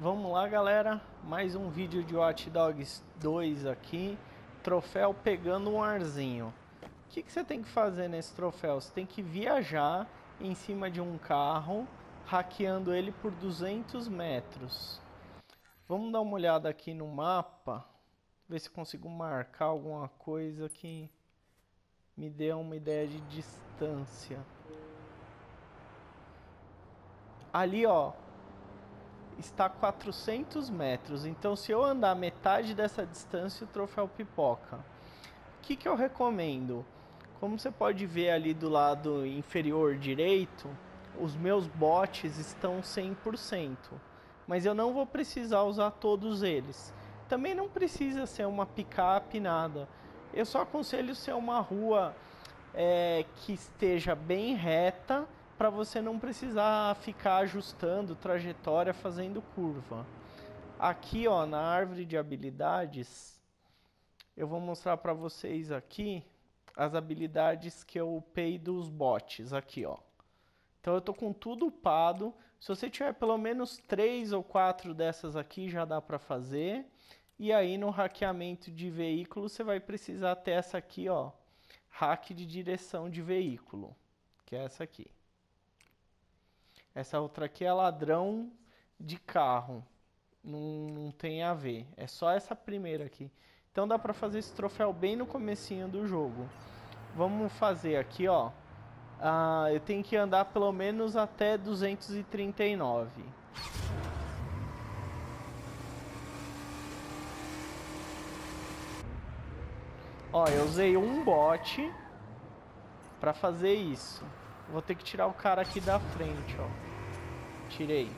Vamos lá, galera. Mais um vídeo de Watch Dogs 2 aqui. Troféu pegando um arzinho. O que, que você tem que fazer nesse troféu? Você tem que viajar em cima de um carro, hackeando ele por 200 metros. Vamos dar uma olhada aqui no mapa. Ver se consigo marcar alguma coisa que me dê uma ideia de distância. Ali, ó, está 400 metros. Então, se eu andar metade dessa distância, o troféu pipoca. O que, que eu recomendo? Como você pode ver ali do lado inferior direito, os meus bots estão 100%. Mas eu não vou precisar usar todos eles. Também não precisa ser uma picape, nada. Eu só aconselho ser uma rua é, que esteja bem reta para você não precisar ficar ajustando trajetória fazendo curva. Aqui, ó, na árvore de habilidades, eu vou mostrar para vocês aqui as habilidades que eu upei dos bots aqui, ó. Então eu tô com tudo upado. Se você tiver pelo menos três ou quatro dessas aqui, já dá para fazer. E aí no hackeamento de veículo, você vai precisar ter essa aqui, ó, hack de direção de veículo, que é essa aqui. Essa outra aqui é ladrão de carro. Não, não tem a ver. É só essa primeira aqui. Então dá pra fazer esse troféu bem no comecinho do jogo. Vamos fazer aqui, ó. Ah, eu tenho que andar pelo menos até 239. Ó, eu usei um bot pra fazer isso. Vou ter que tirar o cara aqui da frente, ó. Tirei.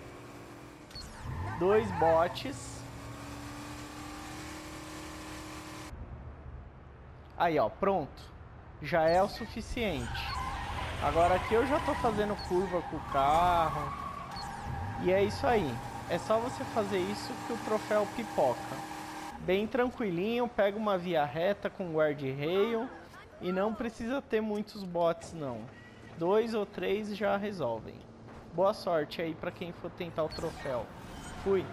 Dois botes. Aí, ó, pronto. Já é o suficiente. Agora aqui eu já tô fazendo curva com o carro. E é isso aí. É só você fazer isso que o troféu pipoca. Bem tranquilinho, pega uma via reta com guarda-rail. E não precisa ter muitos bots não. Dois ou três já resolvem. Boa sorte aí para quem for tentar o troféu. Fui.